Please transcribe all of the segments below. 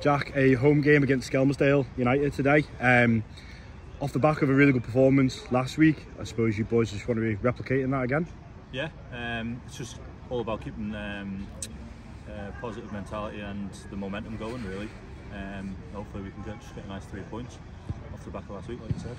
Jack, a home game against Skelmersdale United today. Um, off the back of a really good performance last week, I suppose you boys just want to be replicating that again. Yeah, um, it's just all about keeping um, uh, positive mentality and the momentum going, really. Um, hopefully, we can get, just get a nice three points off the back of last week, like you said.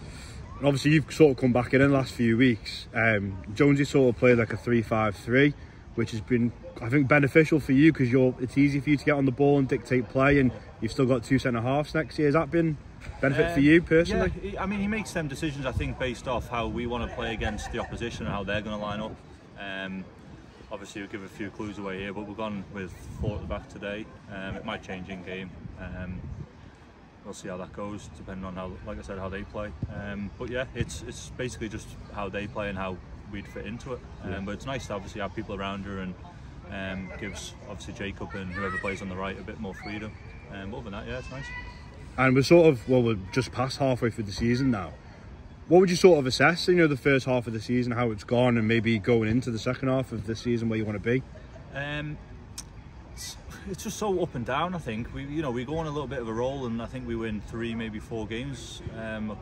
And obviously, you've sort of come back in in the last few weeks. Um, Jonesy sort of played like a 3 5 3, which has been, I think, beneficial for you because you're it's easy for you to get on the ball and dictate play, and you've still got two centre halves next year. Has that been benefit for Um, you personally? Yeah, I mean, he makes them decisions, I think, based off how we want to play against the opposition and how they're going to line up. Um, obviously, we'll give a few clues away here, but we've gone with four at the back today. Um, it might change in game. Um, we'll see how that goes, depending on how, like I said, how they play. Um, but yeah, it's it's basically just how they play and how we'd fit into it. Um, But it's nice to obviously have people around her and um, gives obviously Jacob and whoever plays on the right a bit more freedom. Um, other than that, yeah, it's nice. And we're sort of, well, we're just past halfway through the season now. What would you sort of assess, you know, the first half of the season, how it's gone, and maybe going into the second half of the season where you want to be? Um, it's, it's just so up and down. I think we, you know, we go on a little bit of a roll, and I think we win three, maybe four games, um,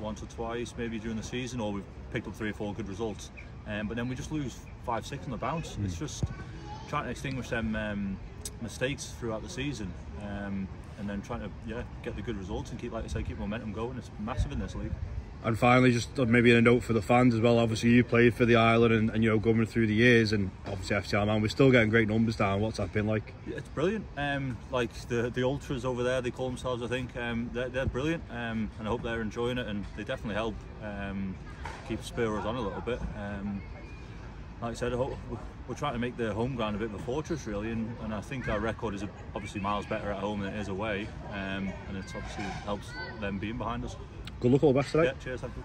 once or twice, maybe during the season, or we've picked up three or four good results. Um, but then we just lose five, six on the bounce. It's just trying to extinguish them um, mistakes throughout the season, um, and then trying to yeah get the good results and keep, like I say, keep momentum going. It's massive in this league. And finally, just maybe a note for the fans as well. Obviously, you played for the island and, and you know, going through the years, and obviously FC Isle of Man, we're still getting great numbers down. What's that been like? It's brilliant. Um, like the the ultras over there, they call themselves. I think um, they're, they're brilliant, um, and I hope they're enjoying it. And they definitely help um, keep Spurs on a little bit. Um, like I said, we're trying to make the home ground a bit of a fortress really, and, and I think our record is obviously miles better at home than it is away, um, and it obviously helps them being behind us. Good luck all the best today. Yeah, cheers, thank you.